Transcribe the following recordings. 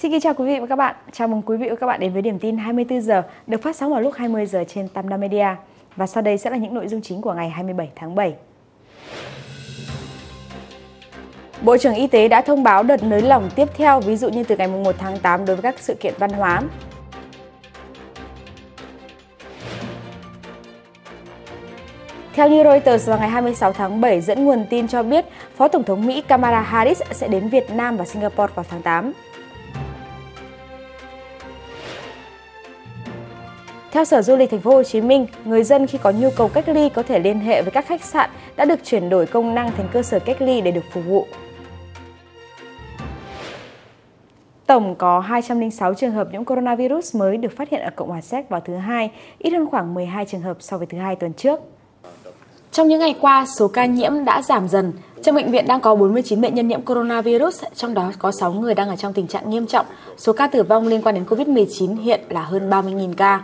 Xin kính chào quý vị và các bạn. Chào mừng quý vị và các bạn đến với điểm tin 24 giờ được phát sóng vào lúc 20 giờ trên Tam Đa Media. Và sau đây sẽ là những nội dung chính của ngày 27 tháng 7. Bộ trưởng Y tế đã thông báo đợt nới lỏng tiếp theo, ví dụ như từ ngày 1 tháng 8 đối với các sự kiện văn hóa. Theo như Reuters vào ngày 26 tháng 7 dẫn nguồn tin cho biết, Phó Tổng thống Mỹ Kamala Harris sẽ đến Việt Nam và Singapore vào tháng 8. Theo Sở Du lịch Thành phố Hồ Chí Minh, người dân khi có nhu cầu cách ly có thể liên hệ với các khách sạn đã được chuyển đổi công năng thành cơ sở cách ly để được phục vụ. Tổng có 206 trường hợp nhiễm coronavirus mới được phát hiện ở Cộng hòa Séc vào thứ hai, ít hơn khoảng 12 trường hợp so với thứ hai tuần trước. Trong những ngày qua, số ca nhiễm đã giảm dần. Trong bệnh viện đang có 49 bệnh nhân nhiễm coronavirus, trong đó có 6 người đang ở trong tình trạng nghiêm trọng. Số ca tử vong liên quan đến COVID-19 hiện là hơn 30.000 ca.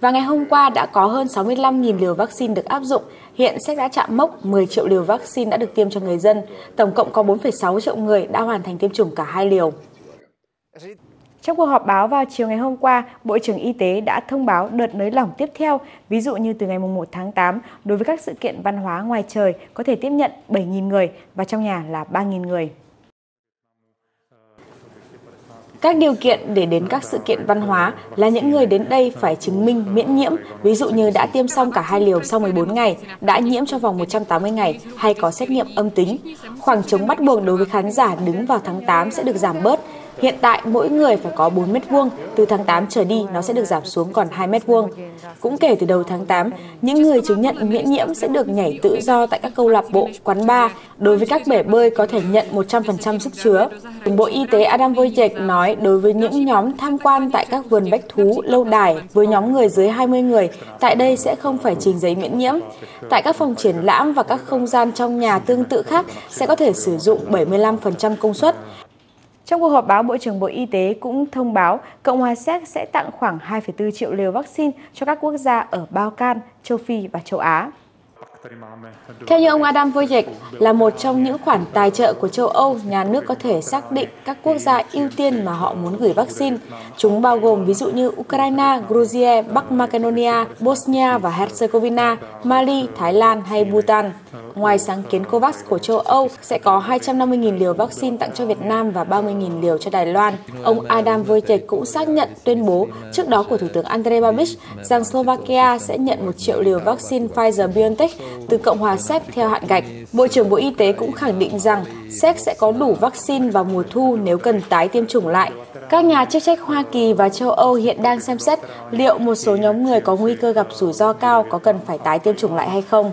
Và ngày hôm qua đã có hơn 65.000 liều vaccine được áp dụng. Hiện sẽ đã chạm mốc 10 triệu liều vaccine đã được tiêm cho người dân. Tổng cộng có 4,6 triệu người đã hoàn thành tiêm chủng cả hai liều. Trong cuộc họp báo vào chiều ngày hôm qua, Bộ trưởng Y tế đã thông báo đợt nới lỏng tiếp theo, ví dụ như từ ngày 1 tháng 8, đối với các sự kiện văn hóa ngoài trời có thể tiếp nhận 7.000 người và trong nhà là 3.000 người. Các điều kiện để đến các sự kiện văn hóa là những người đến đây phải chứng minh miễn nhiễm, ví dụ như đã tiêm xong cả hai liều sau 14 ngày, đã nhiễm trong vòng 180 ngày hay có xét nghiệm âm tính. Khoảng trống bắt buộc đối với khán giả đứng vào tháng 8 sẽ được giảm bớt Hiện tại mỗi người phải có 4 mét vuông, từ tháng 8 trở đi nó sẽ được giảm xuống còn 2 mét vuông. Cũng kể từ đầu tháng 8, những người chứng nhận miễn nhiễm sẽ được nhảy tự do tại các câu lạc bộ, quán bar. Đối với các bể bơi có thể nhận 100% sức chứa. Bộ Y tế Adam Wojcik nói đối với những nhóm tham quan tại các vườn bách thú, lâu đài với nhóm người dưới 20 người, tại đây sẽ không phải trình giấy miễn nhiễm. Tại các phòng triển lãm và các không gian trong nhà tương tự khác sẽ có thể sử dụng 75% công suất. Trong cuộc họp báo, Bộ trưởng Bộ Y tế cũng thông báo Cộng hòa Séc sẽ tặng khoảng 2,4 triệu liều vaccine cho các quốc gia ở Balkan, châu Phi và châu Á. Theo như ông Adam Wojcik, là một trong những khoản tài trợ của châu Âu, nhà nước có thể xác định các quốc gia ưu tiên mà họ muốn gửi vaccine. Chúng bao gồm ví dụ như Ukraine, Georgia, Bắc Macedonia, Bosnia và Herzegovina, Mali, Thái Lan hay Bhutan. Ngoài sáng kiến COVAX của châu Âu sẽ có 250.000 liều vaccine tặng cho Việt Nam và 30.000 liều cho Đài Loan. Ông Adam Wojciech cũng xác nhận tuyên bố trước đó của Thủ tướng Andrej Babiš rằng Slovakia sẽ nhận 1 triệu liều vaccine Pfizer-BioNTech từ Cộng hòa Séc theo hạn gạch. Bộ trưởng Bộ Y tế cũng khẳng định rằng Séc sẽ có đủ vaccine vào mùa thu nếu cần tái tiêm chủng lại. Các nhà chức trách Hoa Kỳ và châu Âu hiện đang xem xét liệu một số nhóm người có nguy cơ gặp rủi ro cao có cần phải tái tiêm chủng lại hay không.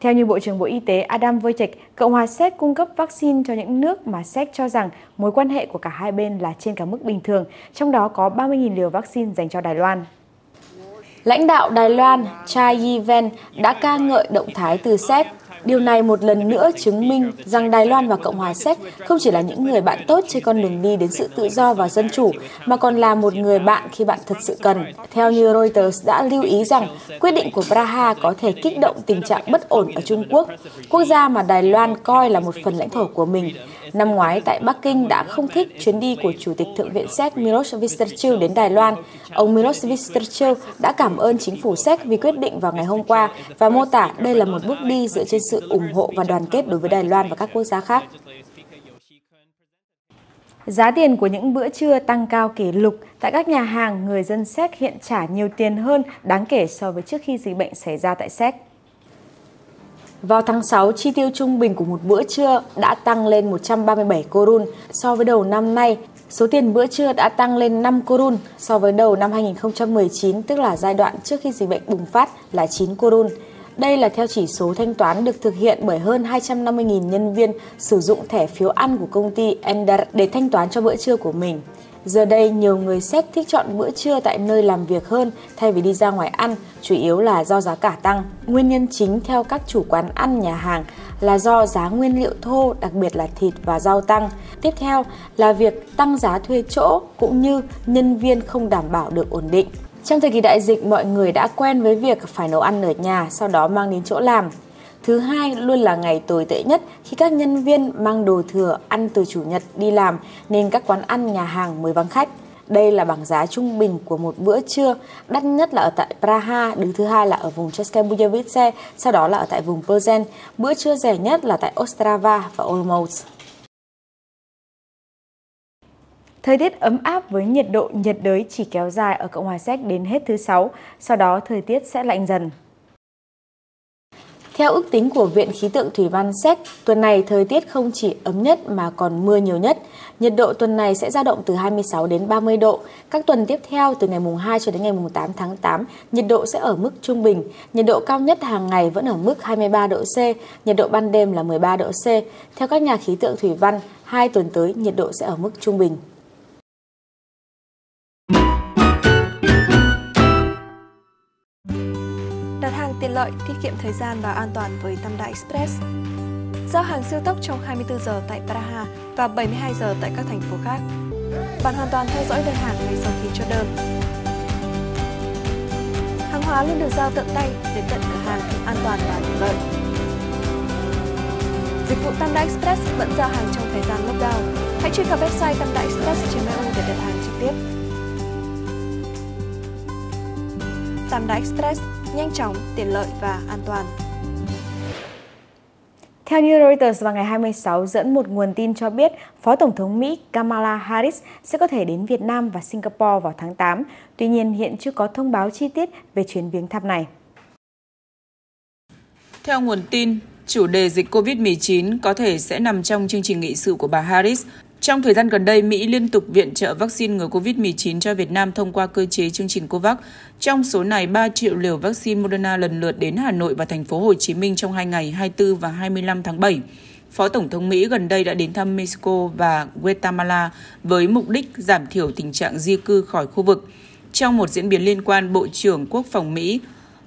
Theo như Bộ trưởng Bộ Y tế Adam Wojcik, Cộng hòa Séc cung cấp vaccine cho những nước mà Séc cho rằng mối quan hệ của cả hai bên là trên cả mức bình thường, trong đó có 30.000 liều vaccine dành cho Đài Loan. Lãnh đạo Đài Loan Chai Yi-ven đã ca ngợi động thái từ Séc Điều này một lần nữa chứng minh rằng Đài Loan và Cộng hòa Séc không chỉ là những người bạn tốt trên con đường đi đến sự tự do và dân chủ, mà còn là một người bạn khi bạn thật sự cần. Theo như Reuters đã lưu ý rằng, quyết định của Praha có thể kích động tình trạng bất ổn ở Trung Quốc, quốc gia mà Đài Loan coi là một phần lãnh thổ của mình. Năm ngoái tại Bắc Kinh đã không thích chuyến đi của Chủ tịch Thượng viện Séc Milos Vystrčil đến Đài Loan. Ông Milos Vystrčil đã cảm ơn chính phủ Séc vì quyết định vào ngày hôm qua và mô tả đây là một bước đi dựa trên sự ủng hộ và đoàn kết đối với Đài Loan và các quốc gia khác. Giá tiền của những bữa trưa tăng cao kỷ lục. Tại các nhà hàng, người dân Séc hiện trả nhiều tiền hơn đáng kể so với trước khi dịch bệnh xảy ra tại Séc. Vào tháng 6, chi tiêu trung bình của một bữa trưa đã tăng lên 137 korun so với đầu năm nay. Số tiền bữa trưa đã tăng lên 5 korun so với đầu năm 2019, tức là giai đoạn trước khi dịch bệnh bùng phát là 9 korun. Đây là theo chỉ số thanh toán được thực hiện bởi hơn 250.000 nhân viên sử dụng thẻ phiếu ăn của công ty Ender để thanh toán cho bữa trưa của mình. Giờ đây, nhiều người Séc thích chọn bữa trưa tại nơi làm việc hơn thay vì đi ra ngoài ăn, chủ yếu là do giá cả tăng. Nguyên nhân chính theo các chủ quán ăn nhà hàng là do giá nguyên liệu thô, đặc biệt là thịt và rau tăng. Tiếp theo là việc tăng giá thuê chỗ cũng như nhân viên không đảm bảo được ổn định. Trong thời kỳ đại dịch, mọi người đã quen với việc phải nấu ăn ở nhà, sau đó mang đến chỗ làm. Thứ hai luôn là ngày tồi tệ nhất khi các nhân viên mang đồ thừa ăn từ chủ nhật đi làm nên các quán ăn nhà hàng mới vắng khách. Đây là bảng giá trung bình của một bữa trưa, đắt nhất là ở tại Praha, đứng thứ hai là ở vùng České Budějovice, sau đó là ở tại vùng Plzeň. Bữa trưa rẻ nhất là tại Ostrava và Olomouc. Thời tiết ấm áp với nhiệt độ nhiệt đới chỉ kéo dài ở Cộng hòa Séc đến hết thứ Sáu, sau đó thời tiết sẽ lạnh dần. Theo ước tính của Viện Khí tượng Thủy văn Séc, tuần này thời tiết không chỉ ấm nhất mà còn mưa nhiều nhất. Nhiệt độ tuần này sẽ dao động từ 26 đến 30 độ. Các tuần tiếp theo từ ngày mùng 2 cho đến ngày mùng 8 tháng 8, nhiệt độ sẽ ở mức trung bình. Nhiệt độ cao nhất hàng ngày vẫn ở mức 23 độ C, nhiệt độ ban đêm là 13 độ C. Theo các nhà khí tượng thủy văn, hai tuần tới nhiệt độ sẽ ở mức trung bình. Lợi, tiết kiệm thời gian và an toàn với Tam Đại Express. Giao hàng siêu tốc trong 24 giờ tại Praha và 72 giờ tại các thành phố khác. Bạn hoàn toàn theo dõi đơn hàng ngay sau khi chốt đơn. Hàng hóa luôn được giao tận tay đến tận cửa hàng an toàn và tiện lợi. Dịch vụ Tam Đại Express vẫn giao hàng trong thời gian lockdown. Hãy truy cập website tam đại express.eu để đặt hàng trực tiếp. Tam Đại Express nhanh chóng, tiện lợi và an toàn. Theo như Reuters vào ngày 26 dẫn một nguồn tin cho biết Phó Tổng thống Mỹ Kamala Harris sẽ có thể đến Việt Nam và Singapore vào tháng 8. Tuy nhiên hiện chưa có thông báo chi tiết về chuyến viếng thăm này. Theo nguồn tin, chủ đề dịch COVID-19 có thể sẽ nằm trong chương trình nghị sự của bà Harris trong thời gian gần đây, Mỹ liên tục viện trợ vaccine ngừa COVID-19 cho Việt Nam thông qua cơ chế chương trình COVAX. Trong số này, 3 triệu liều vaccine Moderna lần lượt đến Hà Nội và thành phố Hồ Chí Minh trong hai ngày 24 và 25 tháng 7. Phó Tổng thống Mỹ gần đây đã đến thăm Mexico và Guatemala với mục đích giảm thiểu tình trạng di cư khỏi khu vực. Trong một diễn biến liên quan, Bộ trưởng Quốc phòng Mỹ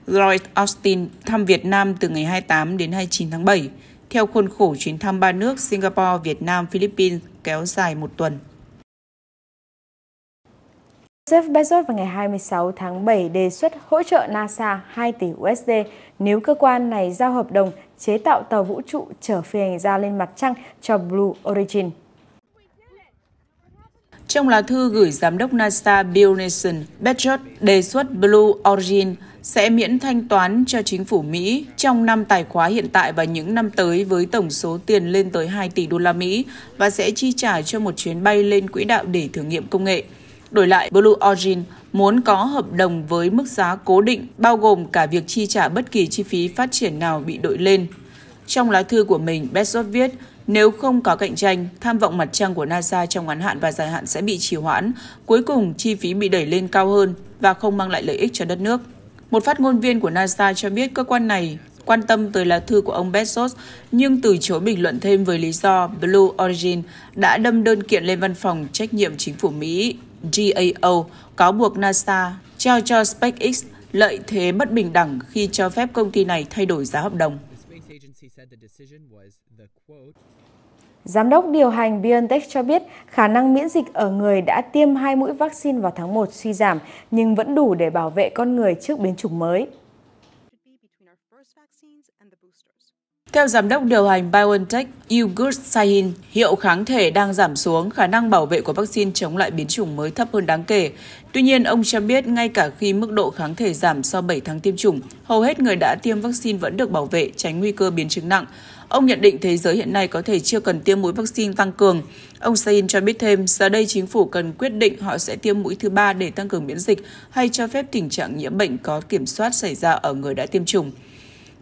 Lloyd Austin thăm Việt Nam từ ngày 28 đến 29 tháng 7 theo khuôn khổ chuyến thăm ba nước Singapore, Việt Nam, Philippines kéo dài một tuần. Jeff Bezos vào ngày 26 tháng 7 đề xuất hỗ trợ NASA 2 tỷ USD nếu cơ quan này giao hợp đồng chế tạo tàu vũ trụ chở phi hành gia lên mặt trăng cho Blue Origin. Trong lá thư gửi Giám đốc NASA Bill Nelson, Bezos đề xuất Blue Origin sẽ miễn thanh toán cho chính phủ Mỹ trong năm tài khóa hiện tại và những năm tới với tổng số tiền lên tới 2 tỷ đô la Mỹ và sẽ chi trả cho một chuyến bay lên quỹ đạo để thử nghiệm công nghệ. Đổi lại, Blue Origin muốn có hợp đồng với mức giá cố định bao gồm cả việc chi trả bất kỳ chi phí phát triển nào bị đội lên. Trong lá thư của mình, Bezos viết, nếu không có cạnh tranh, tham vọng mặt trăng của NASA trong ngắn hạn và dài hạn sẽ bị trì hoãn. Cuối cùng, chi phí bị đẩy lên cao hơn và không mang lại lợi ích cho đất nước. Một phát ngôn viên của NASA cho biết cơ quan này quan tâm tới lá thư của ông Bezos, nhưng từ chối bình luận thêm với lý do Blue Origin đã đâm đơn kiện lên văn phòng trách nhiệm chính phủ Mỹ GAO cáo buộc NASA trao cho SpaceX lợi thế bất bình đẳng khi cho phép công ty này thay đổi giá hợp đồng. Giám đốc điều hành BioNTech cho biết khả năng miễn dịch ở người đã tiêm hai mũi vaccine vào tháng 1 suy giảm nhưng vẫn đủ để bảo vệ con người trước biến chủng mới. Theo giám đốc điều hành BioNTech Ugur Sahin, hiệu kháng thể đang giảm xuống, khả năng bảo vệ của vaccine chống lại biến chủng mới thấp hơn đáng kể. Tuy nhiên, ông cho biết ngay cả khi mức độ kháng thể giảm sau 7 tháng tiêm chủng, hầu hết người đã tiêm vaccine vẫn được bảo vệ, tránh nguy cơ biến chứng nặng. Ông nhận định thế giới hiện nay có thể chưa cần tiêm mũi vaccine tăng cường. Ông Sain cho biết thêm, giờ đây chính phủ cần quyết định họ sẽ tiêm mũi thứ ba để tăng cường miễn dịch hay cho phép tình trạng nhiễm bệnh có kiểm soát xảy ra ở người đã tiêm chủng.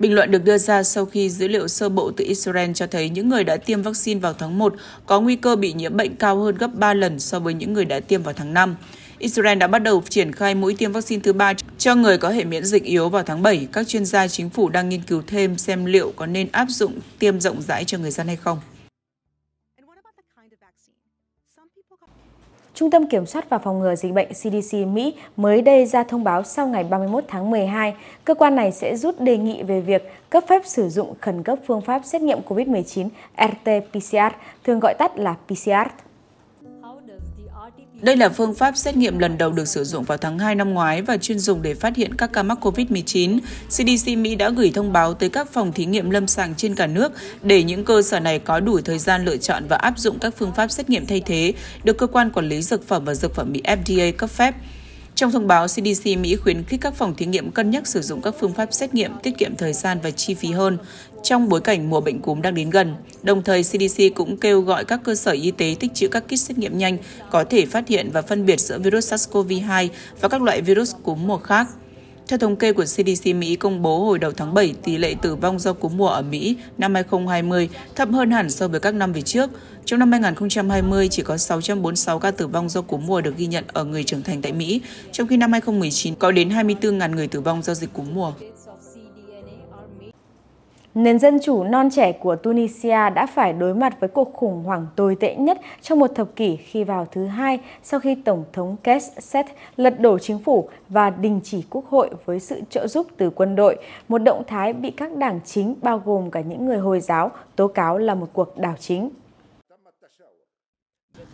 Bình luận được đưa ra sau khi dữ liệu sơ bộ từ Israel cho thấy những người đã tiêm vaccine vào tháng 1 có nguy cơ bị nhiễm bệnh cao hơn gấp 3 lần so với những người đã tiêm vào tháng 5. Israel đã bắt đầu triển khai mũi tiêm vaccine thứ ba cho người có hệ miễn dịch yếu vào tháng 7. Các chuyên gia chính phủ đang nghiên cứu thêm xem liệu có nên áp dụng tiêm rộng rãi cho người dân hay không. Trung tâm Kiểm soát và Phòng ngừa Dịch bệnh CDC Mỹ mới đây ra thông báo sau ngày 31 tháng 12, cơ quan này sẽ rút đề nghị về việc cấp phép sử dụng khẩn cấp phương pháp xét nghiệm COVID-19 RT-PCR, thường gọi tắt là PCR. Đây là phương pháp xét nghiệm lần đầu được sử dụng vào tháng 2 năm ngoái và chuyên dùng để phát hiện các ca mắc COVID-19. CDC Mỹ đã gửi thông báo tới các phòng thí nghiệm lâm sàng trên cả nước để những cơ sở này có đủ thời gian lựa chọn và áp dụng các phương pháp xét nghiệm thay thế được cơ quan quản lý dược phẩm và dược phẩm Mỹ FDA cấp phép. Trong thông báo, CDC Mỹ khuyến khích các phòng thí nghiệm cân nhắc sử dụng các phương pháp xét nghiệm tiết kiệm thời gian và chi phí hơn trong bối cảnh mùa bệnh cúm đang đến gần. Đồng thời, CDC cũng kêu gọi các cơ sở y tế tích trữ các kit xét nghiệm nhanh có thể phát hiện và phân biệt giữa virus SARS-CoV-2 và các loại virus cúm mùa khác. Theo thống kê của CDC Mỹ công bố hồi đầu tháng 7, tỷ lệ tử vong do cúm mùa ở Mỹ năm 2020 thấp hơn hẳn so với các năm về trước. Trong năm 2020, chỉ có 646 ca tử vong do cúm mùa được ghi nhận ở người trưởng thành tại Mỹ, trong khi năm 2019 có đến 24.000 người tử vong do dịch cúm mùa. Nền dân chủ non trẻ của Tunisia đã phải đối mặt với cuộc khủng hoảng tồi tệ nhất trong một thập kỷ khi vào thứ hai sau khi Tổng thống Kais Saied lật đổ chính phủ và đình chỉ quốc hội với sự trợ giúp từ quân đội, một động thái bị các đảng chính bao gồm cả những người Hồi giáo tố cáo là một cuộc đảo chính.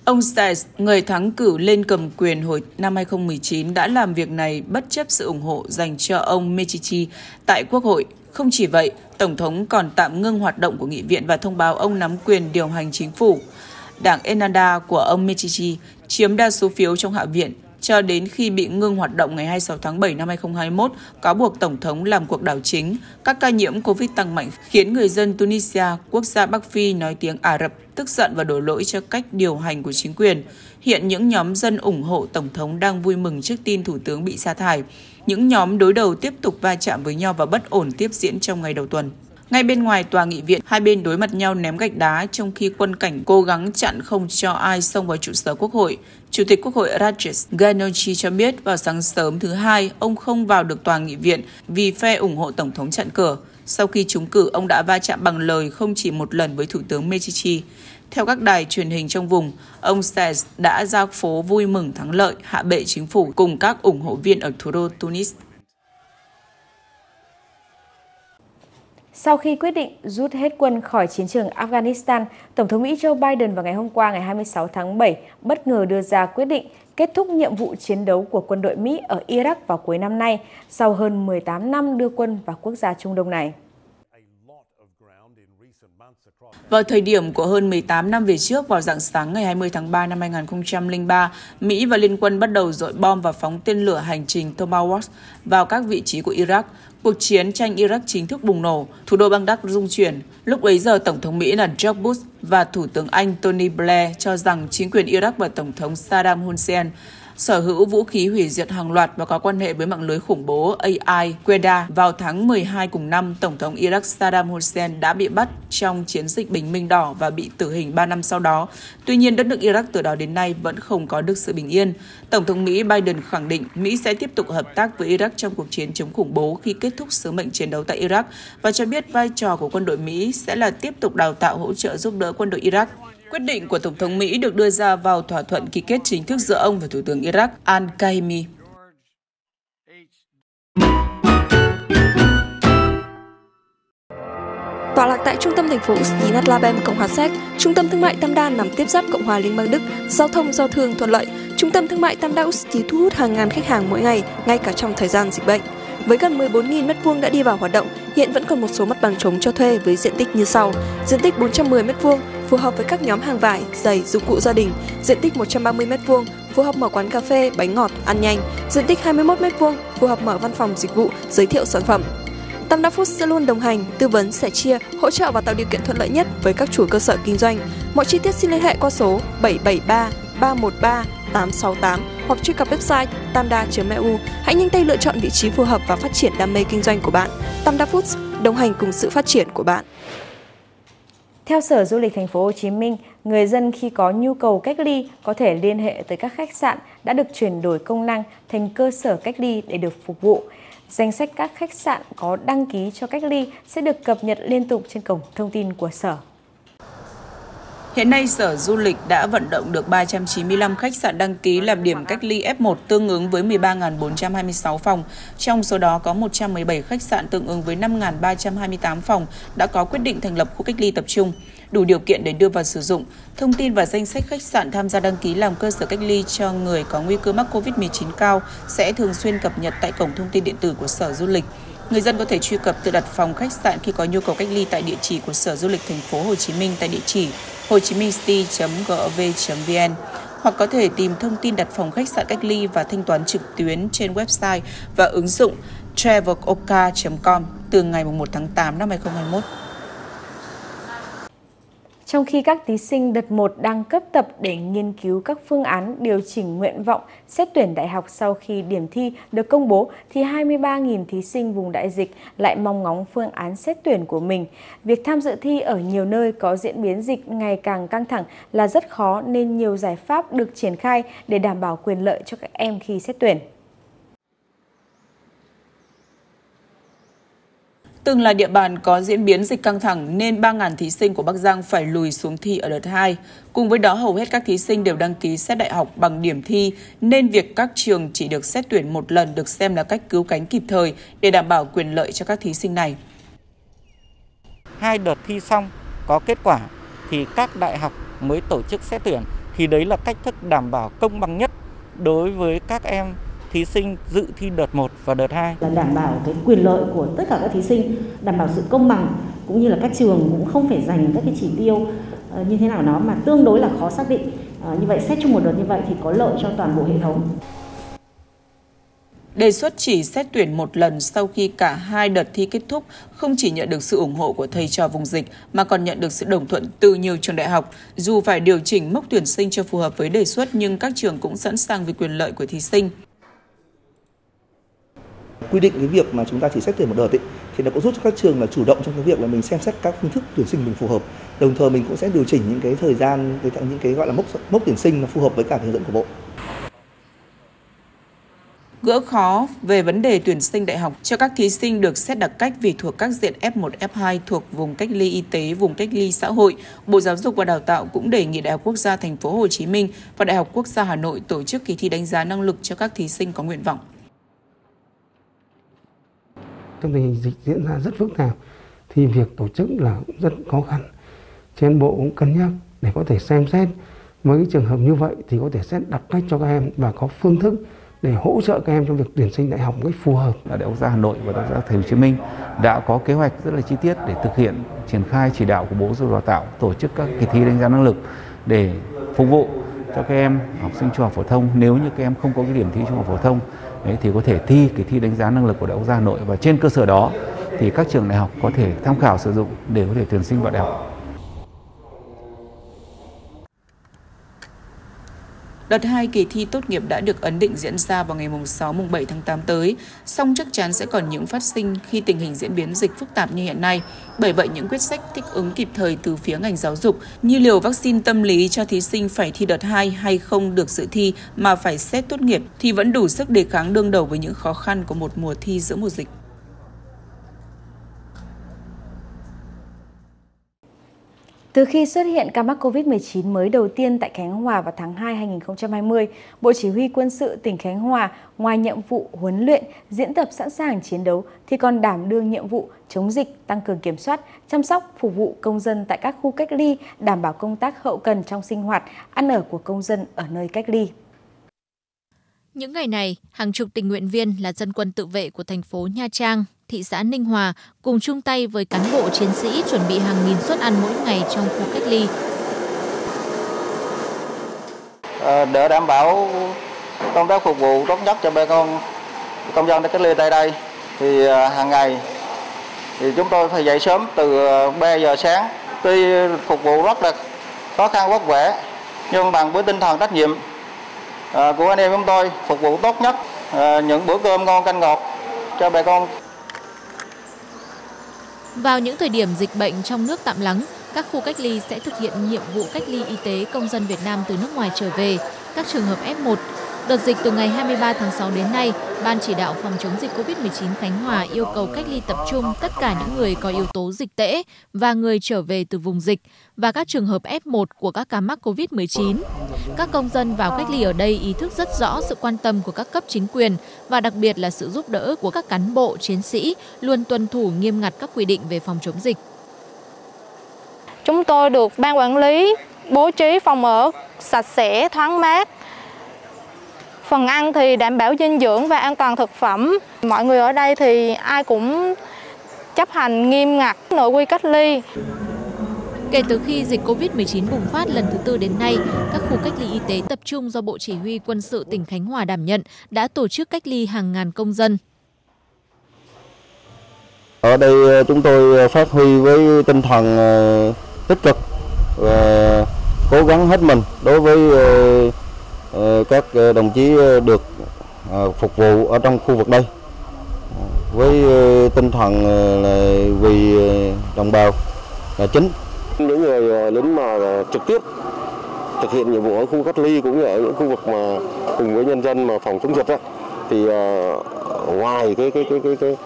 Ông Stiles, người thắng cử lên cầm quyền hồi năm 2019 đã làm việc này bất chấp sự ủng hộ dành cho ông Mechichi tại Quốc hội. Không chỉ vậy, Tổng thống còn tạm ngưng hoạt động của nghị viện và thông báo ông nắm quyền điều hành chính phủ. Đảng Enada của ông Mechichi chiếm đa số phiếu trong Hạ viện cho đến khi bị ngưng hoạt động ngày 26 tháng 7 năm 2021, cáo buộc Tổng thống làm cuộc đảo chính. Các ca nhiễm COVID tăng mạnh khiến người dân Tunisia, quốc gia Bắc Phi nói tiếng Ả Rập, tức giận và đổ lỗi cho cách điều hành của chính quyền. Hiện những nhóm dân ủng hộ Tổng thống đang vui mừng trước tin Thủ tướng bị sa thải. Những nhóm đối đầu tiếp tục va chạm với nhau và bất ổn tiếp diễn trong ngày đầu tuần. Ngay bên ngoài tòa nghị viện, hai bên đối mặt nhau ném gạch đá trong khi quân cảnh cố gắng chặn không cho ai xông vào trụ sở quốc hội. Chủ tịch Quốc hội Rajesh Ganochi cho biết vào sáng sớm thứ hai, ông không vào được tòa nghị viện vì phe ủng hộ Tổng thống chặn cửa. Sau khi trúng cử, ông đã va chạm bằng lời không chỉ một lần với Thủ tướng Mechichi. Theo các đài truyền hình trong vùng, ông Saez đã ra phố vui mừng thắng lợi, hạ bệ chính phủ cùng các ủng hộ viên ở thủ đô Tunis. Sau khi quyết định rút hết quân khỏi chiến trường Afghanistan, Tổng thống Mỹ Joe Biden vào ngày hôm qua ngày 26 tháng 7 bất ngờ đưa ra quyết định kết thúc nhiệm vụ chiến đấu của quân đội Mỹ ở Iraq vào cuối năm nay sau hơn 18 năm đưa quân vào quốc gia Trung Đông này. Vào thời điểm của hơn 18 năm về trước, vào dạng sáng ngày 20 tháng 3 năm 2003, Mỹ và Liên quân bắt đầu dội bom và phóng tên lửa hành trình Tomahawk vào các vị trí của Iraq. Cuộc chiến tranh Iraq chính thức bùng nổ, thủ đô Baghdad rung chuyển. Lúc ấy giờ Tổng thống Mỹ là George Bush và Thủ tướng Anh Tony Blair cho rằng chính quyền Iraq và Tổng thống Saddam Hussein sở hữu vũ khí hủy diệt hàng loạt và có quan hệ với mạng lưới khủng bố AI Queda. Vào tháng 12 cùng năm, Tổng thống Iraq Saddam Hussein đã bị bắt trong chiến dịch Bình Minh Đỏ và bị tử hình 3 năm sau đó. Tuy nhiên, đất nước Iraq từ đó đến nay vẫn không có được sự bình yên. Tổng thống Mỹ Biden khẳng định Mỹ sẽ tiếp tục hợp tác với Iraq trong cuộc chiến chống khủng bố khi kết thúc sứ mệnh chiến đấu tại Iraq và cho biết vai trò của quân đội Mỹ sẽ là tiếp tục đào tạo hỗ trợ giúp đỡ quân đội Iraq. Quyết định của Tổng thống Mỹ được đưa ra vào thỏa thuận ký kết chính thức giữa ông và Thủ tướng Iraq Al-Kahimi. Tọa lạc tại trung tâm thành phố Ustí-nad Cộng hòa Séc, trung tâm thương mại Tam Đa nằm tiếp giáp Cộng hòa Liên bang Đức, giao thông giao thương thuận lợi. Trung tâm thương mại Tam Đa Usti thu hút hàng ngàn khách hàng mỗi ngày, ngay cả trong thời gian dịch bệnh. Với gần 14.000 m2 đã đi vào hoạt động, hiện vẫn còn một số mặt bằng trống cho thuê với diện tích như sau: diện tích 410 m2 phù hợp với các nhóm hàng vải, giày, dụng cụ gia đình, diện tích 130 m2 phù hợp mở quán cà phê, bánh ngọt, ăn nhanh, diện tích 21 m2 phù hợp mở văn phòng dịch vụ, giới thiệu sản phẩm. Tam Đa Food sẽ luôn đồng hành, tư vấn, sẻ chia, hỗ trợ và tạo điều kiện thuận lợi nhất với các chủ cơ sở kinh doanh. Mọi chi tiết xin liên hệ qua số 773 313 868 hoặc truy cập website tamda.eu. Hãy nhanh tay lựa chọn vị trí phù hợp và phát triển đam mê kinh doanh của bạn. Tamda Foods đồng hành cùng sự phát triển của bạn. Theo Sở Du lịch Thành phố Hồ Chí Minh, người dân khi có nhu cầu cách ly có thể liên hệ tới các khách sạn đã được chuyển đổi công năng thành cơ sở cách ly để được phục vụ. Danh sách các khách sạn có đăng ký cho cách ly sẽ được cập nhật liên tục trên cổng thông tin của Sở. Hiện nay, Sở Du lịch đã vận động được 395 khách sạn đăng ký làm điểm cách ly F1 tương ứng với 13.426 phòng. Trong số đó có 117 khách sạn tương ứng với 5.328 phòng đã có quyết định thành lập khu cách ly tập trung. đủ điều kiện để đưa vào sử dụng. Thông tin và danh sách khách sạn tham gia đăng ký làm cơ sở cách ly cho người có nguy cơ mắc COVID-19 cao sẽ thường xuyên cập nhật tại cổng thông tin điện tử của Sở Du lịch. Người dân có thể truy cập tự đặt phòng khách sạn khi có nhu cầu cách ly tại địa chỉ của Sở Du lịch thành phố Hồ Chí Minh tại địa chỉ hochiminhcity.gov.vn hoặc có thể tìm thông tin đặt phòng khách sạn cách ly và thanh toán trực tuyến trên website và ứng dụng traveloka.com từ ngày 1 tháng 8 năm 2021. Trong khi các thí sinh đợt 1 đang cấp tập để nghiên cứu các phương án điều chỉnh nguyện vọng xét tuyển đại học sau khi điểm thi được công bố, thì 23.000 thí sinh vùng đại dịch lại mong ngóng phương án xét tuyển của mình. Việc tham dự thi ở nhiều nơi có diễn biến dịch ngày càng căng thẳng là rất khó nên nhiều giải pháp được triển khai để đảm bảo quyền lợi cho các em khi xét tuyển. Từng là địa bàn có diễn biến dịch căng thẳng nên 3.000 thí sinh của Bắc Giang phải lùi xuống thi ở đợt 2. Cùng với đó, hầu hết các thí sinh đều đăng ký xét đại học bằng điểm thi, nên việc các trường chỉ được xét tuyển một lần được xem là cách cứu cánh kịp thời để đảm bảo quyền lợi cho các thí sinh này. Hai đợt thi xong có kết quả thì các đại học mới tổ chức xét tuyển thì đấy là cách thức đảm bảo công bằng nhất đối với các em thí sinh dự thi đợt 1 và đợt 2 là đảm bảo cái quyền lợi của tất cả các thí sinh, đảm bảo sự công bằng cũng như là các trường cũng không phải dành các cái chỉ tiêu ờ, như thế nào đó mà tương đối là khó xác định. À, như vậy xét chung một đợt như vậy thì có lợi cho toàn bộ hệ thống. Đề xuất chỉ xét tuyển một lần sau khi cả hai đợt thi kết thúc không chỉ nhận được sự ủng hộ của thầy trò vùng dịch mà còn nhận được sự đồng thuận từ nhiều trường đại học. Dù phải điều chỉnh mốc tuyển sinh cho phù hợp với đề xuất nhưng các trường cũng sẵn sàng vì quyền lợi của thí sinh quy định cái việc mà chúng ta chỉ xét tuyển một đợt ấy, thì nó cũng giúp cho các trường là chủ động trong cái việc là mình xem xét các phương thức tuyển sinh mình phù hợp. Đồng thời mình cũng sẽ điều chỉnh những cái thời gian với những cái gọi là mốc mốc tuyển sinh nó phù hợp với cả hướng dẫn của bộ. Gỡ khó về vấn đề tuyển sinh đại học cho các thí sinh được xét đặc cách vì thuộc các diện F1, F2 thuộc vùng cách ly y tế, vùng cách ly xã hội. Bộ Giáo dục và Đào tạo cũng đề nghị Đại học Quốc gia Thành phố Hồ Chí Minh và Đại học Quốc gia Hà Nội tổ chức kỳ thi đánh giá năng lực cho các thí sinh có nguyện vọng trong tình hình dịch diễn ra rất phức tạp, thì việc tổ chức là cũng rất khó khăn. Trên bộ cũng cân nhắc để có thể xem xét với cái trường hợp như vậy thì có thể xét đặc cách cho các em và có phương thức để hỗ trợ các em trong việc tuyển sinh đại học một cách phù hợp. Đại học gia Hà Nội và Đại học gia Thành phố Hồ Chí Minh đã có kế hoạch rất là chi tiết để thực hiện triển khai chỉ đạo của Bộ Giáo dục Đào tạo tổ chức các kỳ thi đánh giá năng lực để phục vụ cho các em học sinh trung học phổ thông nếu như các em không có cái điểm thi trung học phổ thông Đấy, thì có thể thi kỳ thi đánh giá năng lực của Đại học Gia Hà Nội và trên cơ sở đó thì các trường đại học có thể tham khảo sử dụng để có thể tuyển sinh vào đại học. Đợt 2 kỳ thi tốt nghiệp đã được ấn định diễn ra vào ngày 6 mùng 7 tháng 8 tới, song chắc chắn sẽ còn những phát sinh khi tình hình diễn biến dịch phức tạp như hiện nay. Bởi vậy những quyết sách thích ứng kịp thời từ phía ngành giáo dục như liều vaccine tâm lý cho thí sinh phải thi đợt 2 hay không được dự thi mà phải xét tốt nghiệp thì vẫn đủ sức đề kháng đương đầu với những khó khăn của một mùa thi giữa mùa dịch. Từ khi xuất hiện ca mắc COVID-19 mới đầu tiên tại Khánh Hòa vào tháng 2 2020, Bộ Chỉ huy Quân sự tỉnh Khánh Hòa ngoài nhiệm vụ huấn luyện, diễn tập sẵn sàng chiến đấu thì còn đảm đương nhiệm vụ chống dịch, tăng cường kiểm soát, chăm sóc, phục vụ công dân tại các khu cách ly, đảm bảo công tác hậu cần trong sinh hoạt, ăn ở của công dân ở nơi cách ly. Những ngày này, hàng chục tình nguyện viên là dân quân tự vệ của thành phố Nha Trang, thị xã Ninh Hòa cùng chung tay với cán bộ chiến sĩ chuẩn bị hàng nghìn suất ăn mỗi ngày trong khu cách ly. Ờ, để đảm bảo công tác phục vụ tốt nhất cho bà con, công dân đang cách ly tại đây, thì ờ, hàng ngày thì chúng tôi phải dậy sớm từ ờ, 3 giờ sáng. Tuy phục vụ rất là khó khăn, vất vả, nhưng bằng với tinh thần trách nhiệm của anh em chúng tôi phục vụ tốt nhất những bữa cơm ngon canh ngọt cho bà con vào những thời điểm dịch bệnh trong nước tạm lắng, các khu cách ly sẽ thực hiện nhiệm vụ cách ly y tế công dân Việt Nam từ nước ngoài trở về, các trường hợp F1. Đợt dịch từ ngày 23 tháng 6 đến nay, Ban chỉ đạo phòng chống dịch COVID-19 Khánh Hòa yêu cầu cách ly tập trung tất cả những người có yếu tố dịch tễ và người trở về từ vùng dịch và các trường hợp F1 của các ca mắc COVID-19. Các công dân vào cách ly ở đây ý thức rất rõ sự quan tâm của các cấp chính quyền và đặc biệt là sự giúp đỡ của các cán bộ, chiến sĩ luôn tuân thủ nghiêm ngặt các quy định về phòng chống dịch. Chúng tôi được ban quản lý bố trí phòng ở sạch sẽ, thoáng mát. Phần ăn thì đảm bảo dinh dưỡng và an toàn thực phẩm. Mọi người ở đây thì ai cũng chấp hành nghiêm ngặt nội quy cách ly. Kể từ khi dịch COVID-19 bùng phát lần thứ tư đến nay, các khu cách ly y tế tập trung do Bộ Chỉ huy Quân sự tỉnh Khánh Hòa đảm nhận đã tổ chức cách ly hàng ngàn công dân. Ở đây ờ, chúng tôi ờ, phát huy với tinh thần ờ, tích cực và cố gắng hết mình đối với Ờ, các ờ, đồng chí ờ, được phục vụ ở trong khu vực đây. Với tinh thần là vì đồng bào là chính. Những người lính mà trực tiếp thực hiện nhiệm vụ ở khu cách ly cũng như ở những khu vực mà cùng với nhân dân mà phòng chống dịch á, thì ngoài cái cái cái cái, cái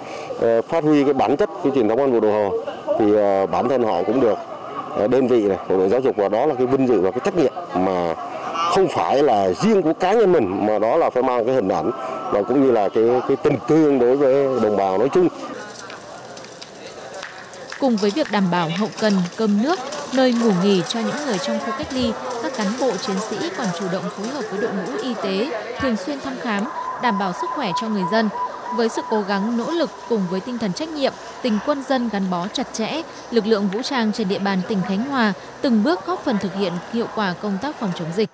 phát huy cái bản chất cái truyền thống ăn bộ đồ hồ thì bản thân họ cũng được đơn vị này của đội giáo dục và đó là cái vinh dự và cái trách nhiệm mà không phải là riêng của cá nhân mình mà đó là phải mang cái hình ảnh và cũng như là cái cái tình thương đối với đồng bào nói chung cùng với việc đảm bảo hậu cần cơm nước nơi ngủ nghỉ cho những người trong khu cách ly các cán bộ chiến sĩ còn chủ động phối hợp với đội ngũ y tế thường xuyên thăm khám đảm bảo sức khỏe cho người dân với sự cố gắng nỗ lực cùng với tinh thần trách nhiệm, tình quân dân gắn bó chặt chẽ, lực lượng vũ trang trên địa bàn tỉnh Khánh Hòa từng bước góp phần thực hiện hiệu quả công tác phòng chống dịch.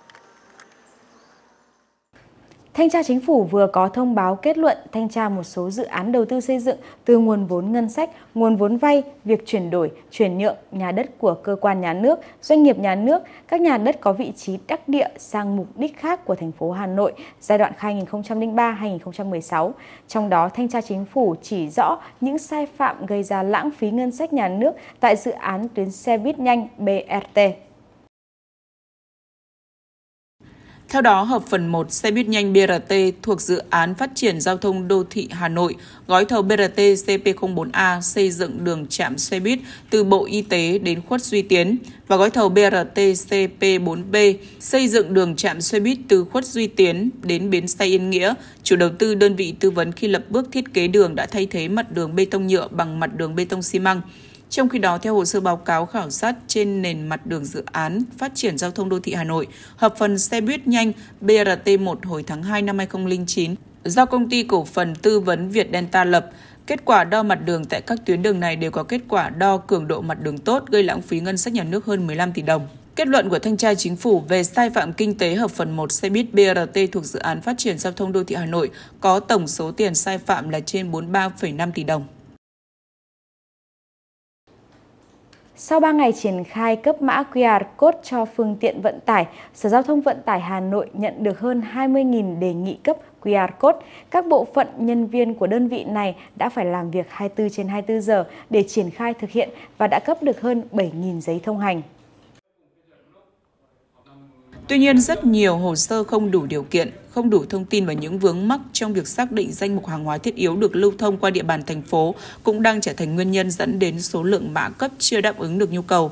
Thanh tra Chính phủ vừa có thông báo kết luận thanh tra một số dự án đầu tư xây dựng từ nguồn vốn ngân sách, nguồn vốn vay, việc chuyển đổi, chuyển nhượng nhà đất của cơ quan nhà nước, doanh nghiệp nhà nước, các nhà đất có vị trí đắc địa sang mục đích khác của thành phố Hà Nội giai đoạn 2003-2016. Trong đó, Thanh tra Chính phủ chỉ rõ những sai phạm gây ra lãng phí ngân sách nhà nước tại dự án tuyến xe buýt nhanh BRT. Theo đó, hợp phần 1 xe buýt nhanh BRT thuộc dự án phát triển giao thông đô thị Hà Nội, gói thầu BRT CP04A xây dựng đường trạm xe buýt từ Bộ Y tế đến khuất Duy Tiến và gói thầu BRT CP4B xây dựng đường trạm xe buýt từ khuất Duy Tiến đến bến xe Yên Nghĩa. Chủ đầu tư đơn vị tư vấn khi lập bước thiết kế đường đã thay thế mặt đường bê tông nhựa bằng mặt đường bê tông xi măng. Trong khi đó, theo hồ sơ báo cáo khảo sát trên nền mặt đường dự án phát triển giao thông đô thị Hà Nội, hợp phần xe buýt nhanh BRT1 hồi tháng 2 năm 2009 do công ty cổ phần tư vấn Việt Delta lập, Kết quả đo mặt đường tại các tuyến đường này đều có kết quả đo cường độ mặt đường tốt, gây lãng phí ngân sách nhà nước hơn 15 tỷ đồng. Kết luận của Thanh tra Chính phủ về sai phạm kinh tế hợp phần 1 xe buýt BRT thuộc dự án phát triển giao thông đô thị Hà Nội có tổng số tiền sai phạm là trên 43,5 tỷ đồng. Sau 3 ngày triển khai cấp mã QR code cho phương tiện vận tải, Sở Giao thông Vận tải Hà Nội nhận được hơn 20.000 đề nghị cấp QR code. Các bộ phận nhân viên của đơn vị này đã phải làm việc 24 trên 24 giờ để triển khai thực hiện và đã cấp được hơn 7.000 giấy thông hành. Tuy nhiên, rất nhiều hồ sơ không đủ điều kiện, không đủ thông tin và những vướng mắc trong việc xác định danh mục hàng hóa thiết yếu được lưu thông qua địa bàn thành phố cũng đang trở thành nguyên nhân dẫn đến số lượng mã cấp chưa đáp ứng được nhu cầu.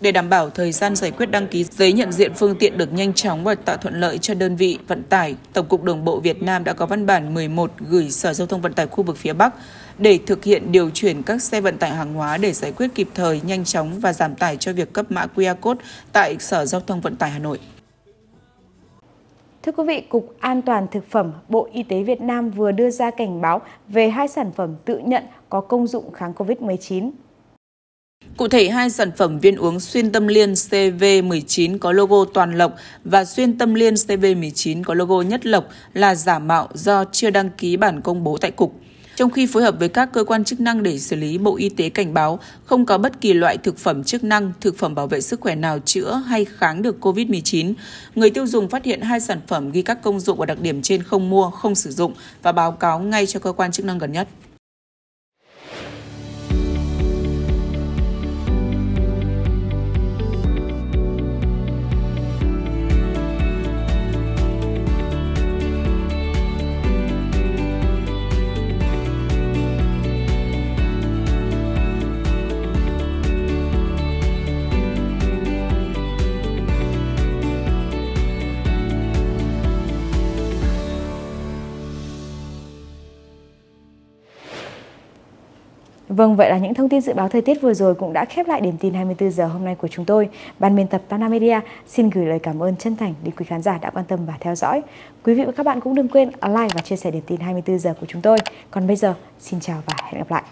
Để đảm bảo thời gian giải quyết đăng ký giấy nhận diện phương tiện được nhanh chóng và tạo thuận lợi cho đơn vị vận tải, Tổng cục Đường bộ Việt Nam đã có văn bản 11 gửi Sở Giao thông Vận tải khu vực phía Bắc để thực hiện điều chuyển các xe vận tải hàng hóa để giải quyết kịp thời, nhanh chóng và giảm tải cho việc cấp mã QR code tại Sở Giao thông Vận tải Hà Nội. Thưa quý vị, Cục An toàn Thực phẩm Bộ Y tế Việt Nam vừa đưa ra cảnh báo về hai sản phẩm tự nhận có công dụng kháng COVID-19. Cụ thể, hai sản phẩm viên uống xuyên tâm liên CV19 có logo Toàn Lộc và xuyên tâm liên CV19 có logo Nhất Lộc là giả mạo do chưa đăng ký bản công bố tại Cục. Trong khi phối hợp với các cơ quan chức năng để xử lý, Bộ Y tế cảnh báo không có bất kỳ loại thực phẩm chức năng, thực phẩm bảo vệ sức khỏe nào chữa hay kháng được COVID-19. Người tiêu dùng phát hiện hai sản phẩm ghi các công dụng và đặc điểm trên không mua, không sử dụng và báo cáo ngay cho cơ quan chức năng gần nhất. Vâng, vậy là những thông tin dự báo thời tiết vừa rồi cũng đã khép lại điểm tin 24 giờ hôm nay của chúng tôi. Ban biên tập Tam Nam Media xin gửi lời cảm ơn chân thành đến quý khán giả đã quan tâm và theo dõi. Quý vị và các bạn cũng đừng quên like và chia sẻ điểm tin 24 giờ của chúng tôi. Còn bây giờ, xin chào và hẹn gặp lại.